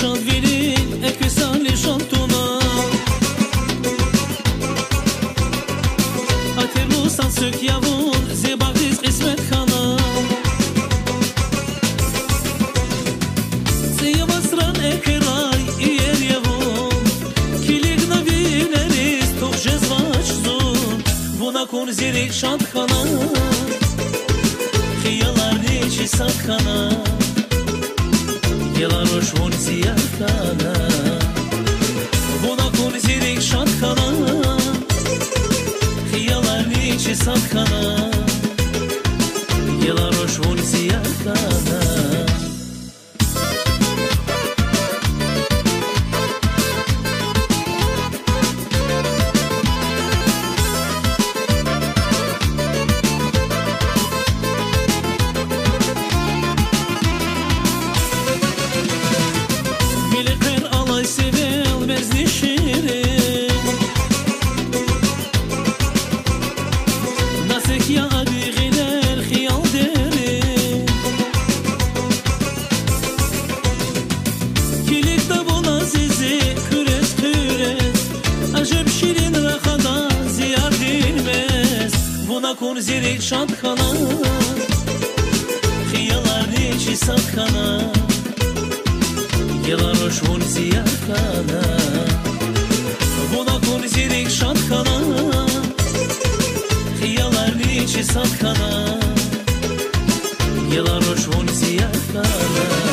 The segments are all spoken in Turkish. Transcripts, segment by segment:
çavirin e pisali şantuna Atelu san sök yavun zebagriz ismet khana Zeyavasran ekiray iyer yavun Kilik navineriz tok Buna kon şant khana Khiyalar neçi sakhana. Yılan hoş vun ziyakana Buna kun zirik şant kana Khiyalar neçi sakana Buna kun zirik şatkana Hiyalar içi sakana Yılan hoş vun ziyakana Buna kun zirik şatkana Hiyalar içi sakana Yılan hoş vun ziyakana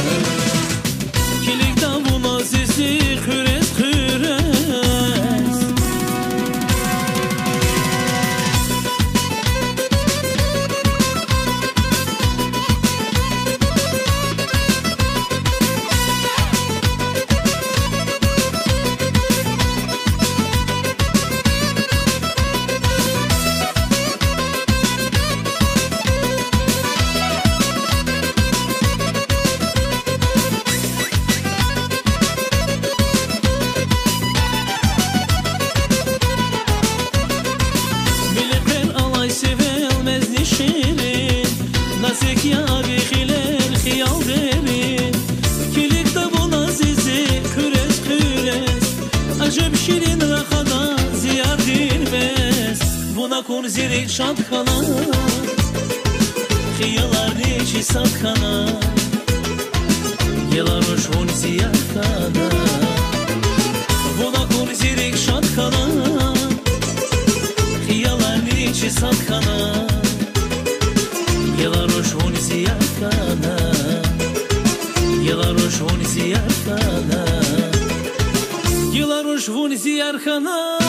Buna kun zirik şatkana Hiyalar neçi sakana. Yılan hoş hun ziyakana Buna kun zirik şatkana Hiyalar niçi satkana Yılan hoş vun ziyakana Yılan hoş vun ziyakana Yılan hoş vun ziyakana